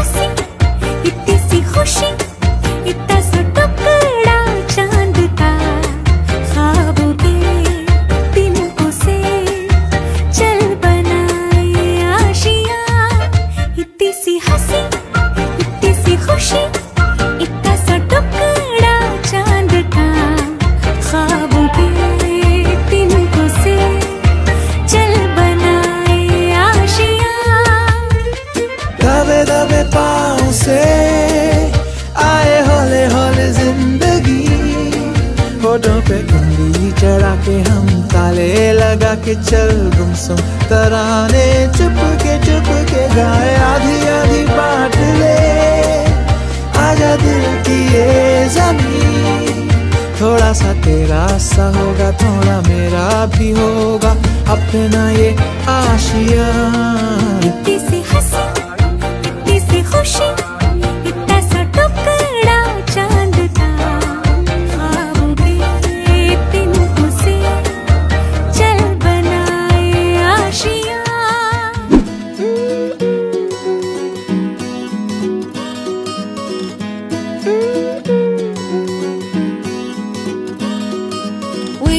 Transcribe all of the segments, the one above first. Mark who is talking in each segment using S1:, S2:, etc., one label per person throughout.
S1: Así लगा के चल गुमसुम तराने चुप के चुप के गाए आधी आधी बांट ले। आजा दिल की ये ज़मीन। थोड़ा सा तेरा सा होगा, थोड़ा मेरा भी होगा। अपना ये आशिया।
S2: इतनी सी हँसी, इतनी सी खुशी।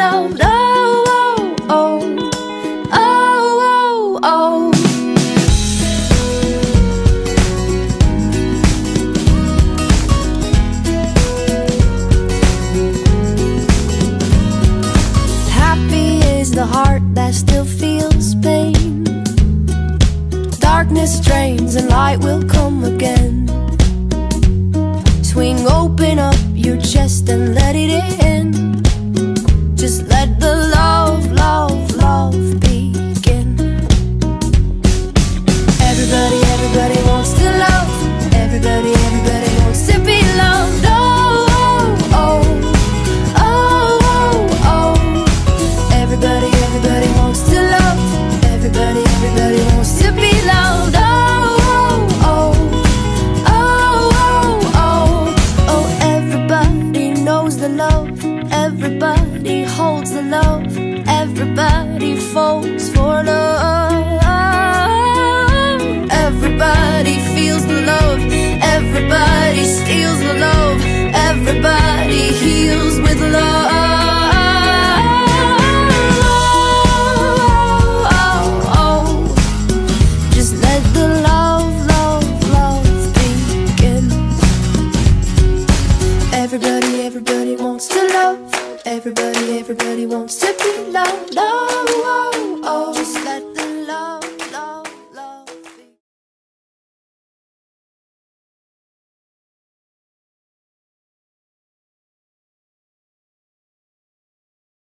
S3: Loved. Oh, oh, oh, oh, oh, oh. Happy is the heart that still feels pain. Darkness drains and light will come Everybody falls Everybody, everybody wants to be loved, loved.